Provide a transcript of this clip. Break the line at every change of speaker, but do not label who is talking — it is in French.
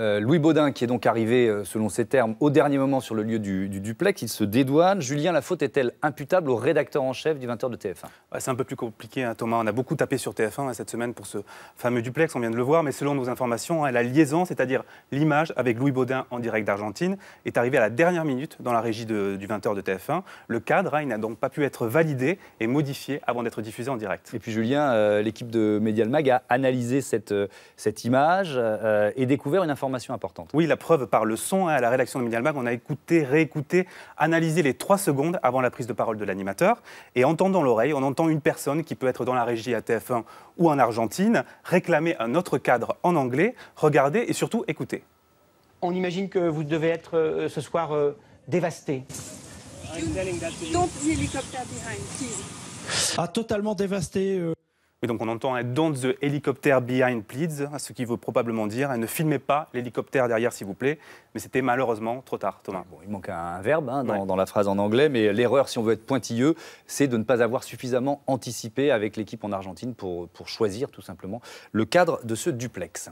Euh, Louis Baudin, qui est donc arrivé, euh, selon ses termes, au dernier moment sur le lieu du, duplex, il se dédouane. Julien, la faute est-elle imputable au rédacteur en chef du 20h de TF1
C'est un peu plus compliqué, hein, Thomas. On a beaucoup tapé sur TF1 hein, cette semaine pour ce fameux duplex, on vient de le voir, mais selon nos informations, hein, la liaison, c'est-à-dire l'image avec Louis Baudin en direct d'Argentine, est arrivée à la dernière minute dans la régie du 20h de TF1. Le cadre, il n'a donc pas pu être validé et modifié avant d'être diffusé en direct.
Et puis Julien, euh, l'équipe de Medial Mag a analysé cette, cette image et découvert une information importante.
Oui, la preuve par le son. Hein, à la rédaction de Medial Mag, on a écouté, réécouté, analysé les trois secondes avant la prise de parole de l'animateur. Et entendant l'oreille, on entend une personne qui peut être dans la régie à TF1 ou en Argentine réclamer un autre cadre en anglais. Regardez et surtout écoutez.
On imagine que vous devez être euh, ce soir euh, dévasté.
Ah, totalement dévasté. Euh.
Et donc on entend un Don't the helicopter behind please, ce qui veut probablement dire ne filmez pas l'hélicoptère derrière s'il vous plaît. Mais c'était malheureusement trop tard, Thomas.
Bon, il manque un verbe hein, dans, la phrase en anglais, mais l'erreur, si on veut être pointilleux, c'est de ne pas avoir suffisamment anticipé avec l'équipe en Argentine pour, pour choisir tout simplement le cadre de ce duplex.